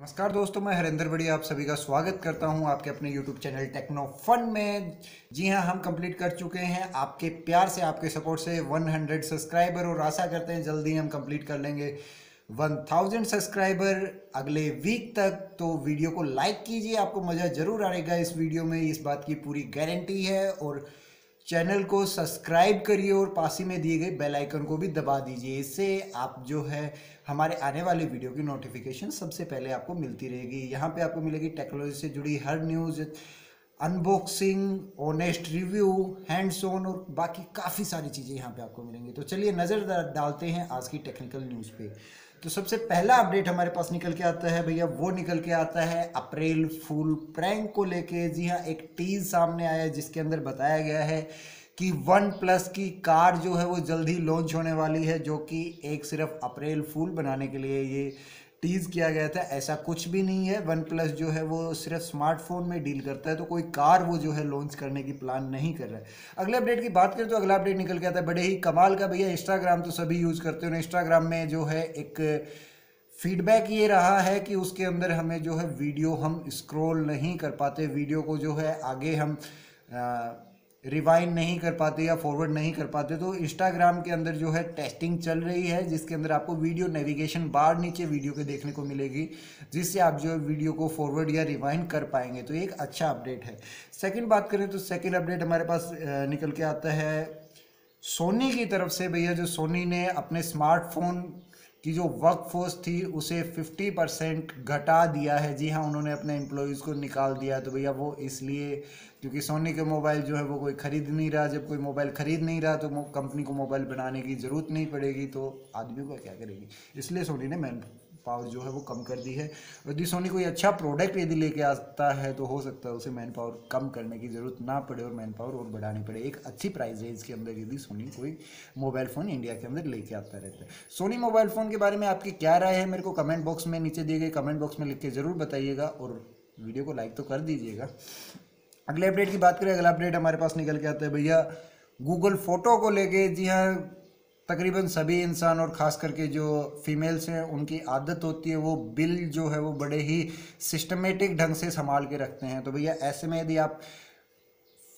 नमस्कार दोस्तों, मैं हरेंद्र बड़ी आप सभी का स्वागत करता हूँ आपके अपने YouTube चैनल टेक्नो फन में। जी हाँ, हम कंप्लीट कर चुके हैं आपके प्यार से, आपके सपोर्ट से 100 सब्सक्राइबर और आशा करते हैं जल्दी हम कंप्लीट कर लेंगे 1000 सब्सक्राइबर अगले वीक तक। तो वीडियो को लाइक कीजिए, आपको मज़ा ज़रूर आएगा इस वीडियो में। इस बात की पूरी गारंटी है और चैनल को सब्सक्राइब करिए और पास ही में दिए गए बेल आइकन को भी दबा दीजिए। इससे आप जो है हमारे आने वाले वीडियो की नोटिफिकेशन सबसे पहले आपको मिलती रहेगी। यहाँ पे आपको मिलेगी टेक्नोलॉजी से जुड़ी हर news unboxing honest review hands on और बाकी काफ़ी सारी चीज़ें यहाँ पे आपको मिलेंगी। तो चलिए नज़र डालते हैं आज की टेक्निकल न्यूज़ पे। तो सबसे पहला अपडेट हमारे पास निकल के आता है भैया, वो निकल के आता है अप्रैल फुल प्रैंक को लेके। जी हाँ एक टीज सामने आया है जिसके अंदर बताया गया है कि वन प्लस की कार जो है वो जल्द ही लॉन्च होने वाली है, जो कि एक सिर्फ़ अप्रैल फूल बनाने के लिए ये टीज़ किया गया था ऐसा कुछ भी नहीं है। वन प्लस जो है वो सिर्फ़ स्मार्टफ़ोन में डील करता है तो कोई कार वो जो है लॉन्च करने की प्लान नहीं कर रहा है। अगले अपडेट की बात करें तो अगला अपडेट निकल गया था बड़े ही कमाल का। भैया इंस्टाग्राम तो सभी यूज़ करते हो इंस्टाग्राम में जो है एक फीडबैक ये रहा है कि उसके अंदर हमें जो है वीडियो हम स्क्रॉल नहीं कर पाते। वीडियो को जो है आगे हम आ, रिवाइंड नहीं कर पाते या फॉरवर्ड नहीं कर पाते तो इंस्टाग्राम के अंदर जो है टेस्टिंग चल रही है, जिसके अंदर आपको वीडियो नेविगेशन बार नीचे वीडियो के देखने को मिलेगी, जिससे आप जो है वीडियो को फॉरवर्ड या रिवाइंड कर पाएँगे। तो एक अच्छा अपडेट है। सेकंड बात करें तो सेकंड अपडेट हमारे पास निकल के आता है। सोनी की तरफ़ से भैया जो सोनी ने अपने स्मार्टफ़ोन की जो वर्क फोर्स थी, उसे 50 परसेंट घटा दिया है। जी हाँ उन्होंने अपने एम्प्लॉयज़ को निकाल दिया तो भैया, वो इसलिए, क्योंकि सोनी के मोबाइल जो है, वो कोई ख़रीद नहीं रहा। जब कोई मोबाइल ख़रीद नहीं रहा तो कंपनी को मोबाइल बनाने की ज़रूरत नहीं पड़ेगी। तो आदमी को क्या करेगी? इसलिए सोनी ने मैन पावर जो है वो कम कर दी है। यदि सोनी कोई अच्छा प्रोडक्ट यदि लेके आता है तो हो सकता है उसे मैन पावर कम करने की ज़रूरत ना पड़े और मैन पावर और बढ़ानी पड़े। एक अच्छी प्राइस रेंज के अंदर यदि सोनी कोई मोबाइल फ़ोन इंडिया के अंदर लेके आता रहता है। सोनी मोबाइल फ़ोन के बारे में आपकी क्या राय है? मेरे को कमेंट बॉक्स में नीचे दिए गए कमेंट बॉक्स में लिख के ज़रूर बताइएगा और वीडियो को लाइक तो कर दीजिएगा। अगले अपडेट की बात करें। अगला अपडेट हमारे पास निकल के आता है। भैया गूगल फ़ोटो को लेके, जी हाँ तकरीबन सभी इंसान और ख़ास करके जो फीमेल्स हैं, उनकी आदत होती है, वो बिल जो है, वो बड़े ही सिस्टमेटिक ढंग से संभाल के रखते हैं। तो भैया, ऐसे में यदि आप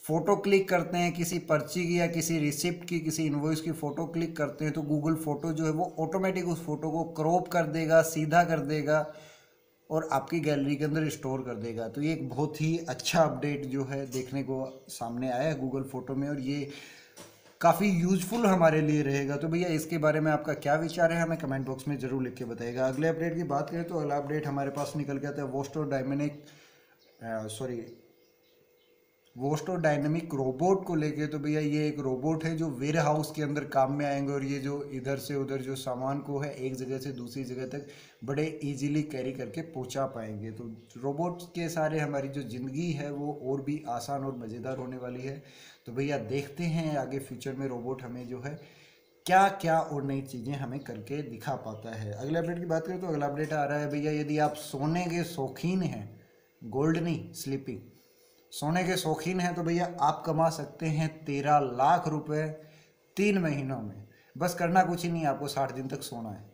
फ़ोटो क्लिक करते हैं, किसी पर्ची की या किसी रिसिप्ट की, किसी इन्वॉइस की फ़ोटो क्लिक करते हैं तो गूगल फ़ोटो जो है, वो ऑटोमेटिक उस फ़ोटो को क्रॉप कर देगा, सीधा कर देगा और आपकी गैलरी के अंदर स्टोर कर देगा। तो ये एक बहुत ही अच्छा अपडेट जो है, देखने को सामने आया है गूगल फ़ोटो में और ये काफ़ी यूजफुल हमारे लिए रहेगा। तो भैया, इसके बारे में आपका क्या विचार है? हमें कमेंट बॉक्स में ज़रूर लिख के बताएगा अगले अपडेट की बात करें तो अगला अपडेट हमारे पास निकल गया था Boston Dynamic sorry Boston Dynamic robot को लेके तो भैया ये एक रोबोट है जो वेयर हाउस के अंदर काम में आएँगे और ये जो इधर से उधर जो सामान को है, एक जगह से दूसरी जगह तक बड़े इजीली कैरी करके पहुँचा पाएँगे। तो रोबोट के सारे हमारी जो ज़िंदगी है, वो और भी आसान और मज़ेदार होने वाली है। तो भैया देखते हैं आगे फ्यूचर में रोबोट हमें जो है क्या क्या और नई चीज़ें हमें करके दिखा पाता है। अगले अपडेट की बात करें तो अगला अपडेट आ रहा है। भैया यदि आप सोने के शौकीन हैं गोल्ड नहीं स्लीपिंग सोने के शौकीन हैं तो भैया आप कमा सकते हैं तेरह लाख रुपए तीन महीनों में। बस करना कुछ ही नहीं, आपको साठ दिन तक सोना है।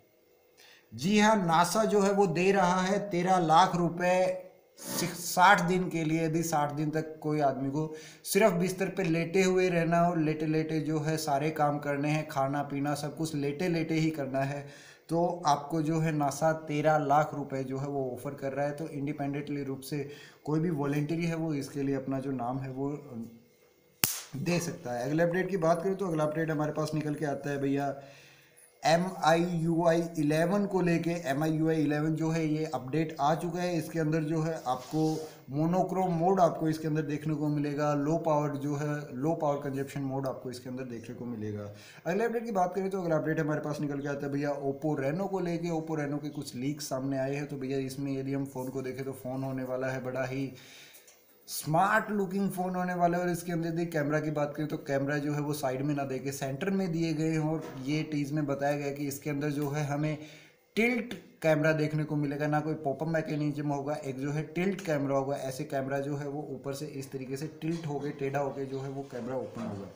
जी हाँ नासा जो है वो दे रहा है तेरह लाख रुपए साठ दिन के लिए। यदि साठ दिन तक कोई आदमी को सिर्फ़ बिस्तर पे लेटे हुए रहना और लेटे लेटे जो है सारे काम करने हैं खाना पीना सब कुछ लेटे लेटे ही करना है तो आपको जो है नासा तेरह लाख रुपए जो है वो ऑफ़र कर रहा है। तो इंडिपेंडेंटली रूप से कोई भी वॉलेंटरी है वो इसके लिए अपना जो नाम है वो दे सकता है। अगले अपडेट की बात करें तो अगला अपडेट हमारे पास निकल के आता है भैया M I U I eleven को लेके M I U I eleven जो है, ये अपडेट आ चुका है। इसके अंदर जो है, आपको मोनोक्रोम मोड आपको इसके अंदर देखने को मिलेगा। लो पावर जो है लो पावर कंजप्शन मोड आपको इसके अंदर देखने को मिलेगा। अगले अपडेट की बात करें तो अगला अपडेट हमारे पास निकल के आता है भैया ओप्पो रेनो को लेके। ओप्पो रेनो के कुछ लीक सामने आए हैं। तो भैया इसमें यदि हम फ़ोन को देखें तो फ़ोन होने वाला है बड़ा ही स्मार्ट लुकिंग फ़ोन होने वाले और इसके अंदर यदि कैमरा की बात करें तो कैमरा जो है वो साइड में ना दे सेंटर में दिए गए हैं और ये टीज़ में बताया गया कि इसके अंदर जो है हमें टिल्ट कैमरा देखने को मिलेगा, ना कोई पॉपअप मैकेनिज्म होगा, एक जो है टिल्ट कैमरा होगा, ऐसे कैमरा जो है वो ऊपर से इस तरीके से टिल्ट हो गए टेढ़ा हो गए जो है वो कैमरा ओपन होगा।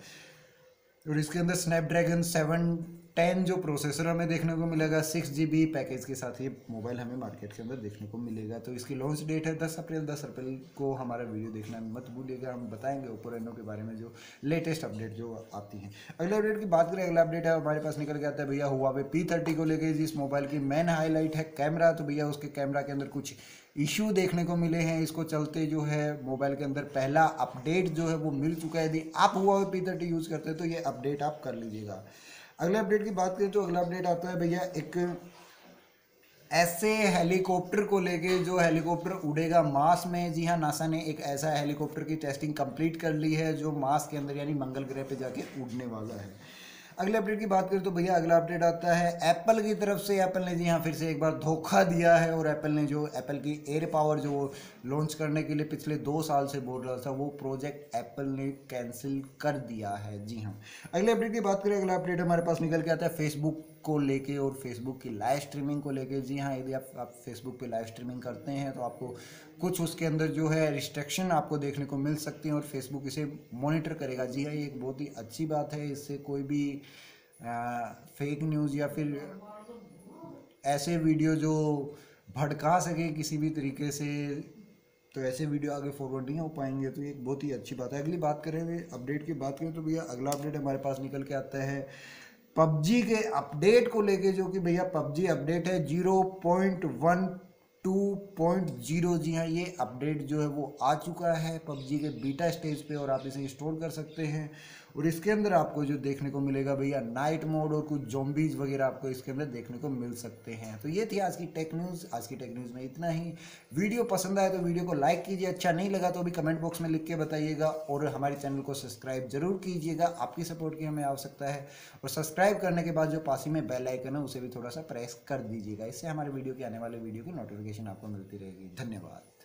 और इसके अंदर स्नैपड्रैगन सेवन टेन जो प्रोसेसर हमें देखने को मिलेगा सिक्स जी बी पैकेज के साथ ये मोबाइल हमें मार्केट के अंदर देखने को मिलेगा। तो इसकी लॉन्च डेट है दस अप्रैल। दस अप्रैल को हमारा वीडियो देखना मत भूलिएगा। हम बताएँगे ओप्पो रेनो के बारे में जो लेटेस्ट अपडेट जो आती है। अगले अपडेट की बात करें, अगला अपडेट है, हमारे पास निकल के आता है भैया हुआ पी थर्टी को लेकर जिस मोबाइल की मेन हाईलाइट है कैमरा तो भैया उसके कैमरा के अंदर कुछ इशू देखने को मिले हैं। इसको चलते जो है, मोबाइल के अंदर पहला अपडेट जो है वो मिल चुका है। यदि आप हुआ पी थर्टी यूज़ करते हैं तो ये अपडेट आप कर लीजिएगा। अगले अपडेट की बात करें तो अगला अपडेट आता है भैया, एक ऐसे हेलीकॉप्टर को लेके जो हेलीकॉप्टर उड़ेगा मास में। जी हाँ नासा ने एक ऐसा हेलीकॉप्टर की टेस्टिंग कंप्लीट कर ली है, जो मास के अंदर यानी मंगल ग्रह पे जाके उड़ने वाला है। अगले अपडेट की बात करें तो भैया अगला अपडेट आता है एप्पल की तरफ़ से। एप्पल ने जी हाँ फिर से एक बार धोखा दिया है और एप्पल ने जो एप्पल की एयर पावर जो लॉन्च करने के लिए पिछले दो साल से बोल रहा था, वो प्रोजेक्ट एप्पल ने कैंसिल कर दिया है। जी हाँ। अगले अपडेट की बात करें, अगला अपडेट हमारे पास निकल के आता है फेसबुक को लेके और फेसबुक की लाइव स्ट्रीमिंग को लेके। जी हाँ यदि आप, आप फेसबुक पे लाइव स्ट्रीमिंग करते हैं तो आपको कुछ उसके अंदर जो है रिस्ट्रिक्शन आपको देखने को मिल सकती हैं और फेसबुक इसे मॉनिटर करेगा। जी हाँ ये एक बहुत ही अच्छी बात है। इससे कोई भी फेक न्यूज़ या फिर ऐसे वीडियो जो भड़का सके किसी भी तरीके से तो ऐसे वीडियो आगे फॉरवर्ड नहीं हो पाएँगे तो ये बहुत ही अच्छी बात है। अगली बात करें अपडेट की बात करें तो भैया अगला अपडेट हमारे पास निकल के आता है पबजी के अपडेट को लेके जो कि भैया पबजी अपडेट है zero point one two point zero जी हाँ। ये अपडेट जो है वो आ चुका है पबजी के बीटा स्टेज पे और आप इसे इंस्टॉल कर सकते हैं। और इसके अंदर आपको जो देखने को मिलेगा भैया नाइट मोड और कुछ जोम्बीज वगैरह आपको इसके अंदर देखने को मिल सकते हैं। तो ये थी आज की टेक न्यूज़ आज की टेक न्यूज़ में इतना ही। वीडियो पसंद आए तो वीडियो को लाइक कीजिए। अच्छा नहीं लगा तो अभी कमेंट बॉक्स में लिख के बताइएगा और हमारे चैनल को सब्सक्राइब ज़रूर कीजिएगा। आपकी सपोर्ट की हमें आवश्यकता है। और सब्सक्राइब करने के बाद जो पास में बेल आइकन है, उसे भी थोड़ा सा प्रेस कर दीजिएगा। इससे हमारे वीडियो के आने वाले वीडियो की नोटिफिकेशन आपको मिलती रहेगी। धन्यवाद।